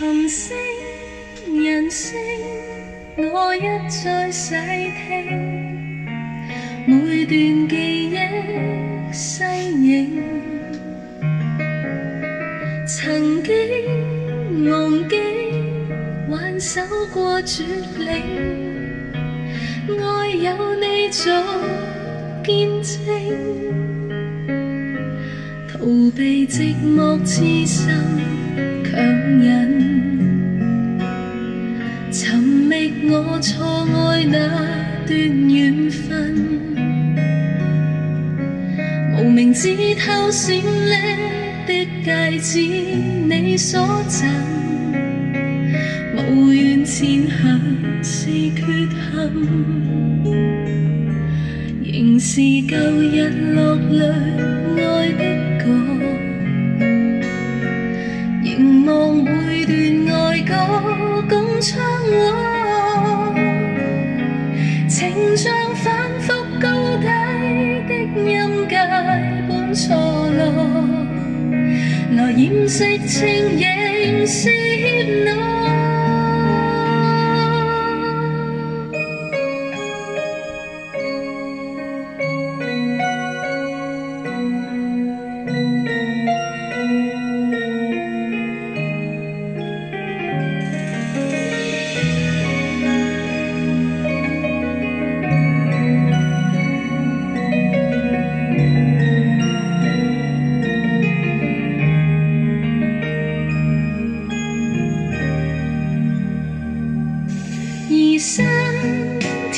琴声、人声，我一再细听，每段记忆细影，曾经忘记，挽手过绝岭，爱有你做见证。逃避寂寞痴心强忍，我错爱那段缘分，无名指偷闪亮的戒指，你所赠，无缘前行是缺陷，仍是旧日落泪。像反复高低的音阶般错落，来掩饰情形是怯懦。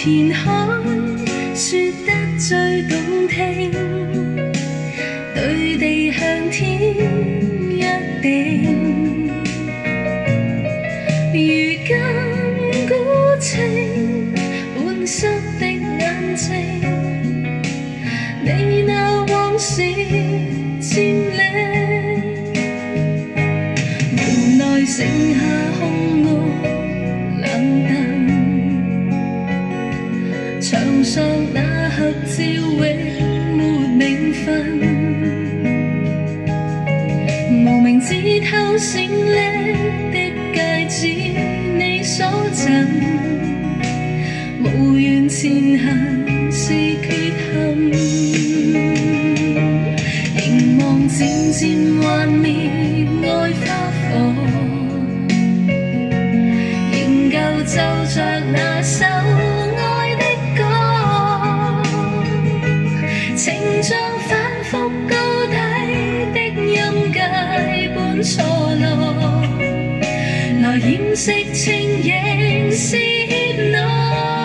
填海，说得最动听，对地向天一定。如今孤清，半湿的眼睛，你那往事占领，无奈剩下分，无名指偷闪亮的戒指，你所赠，无缘前行是缺陷，凝望渐渐幻灭爱花火，仍旧奏着错落，来掩饰情形是怯懦。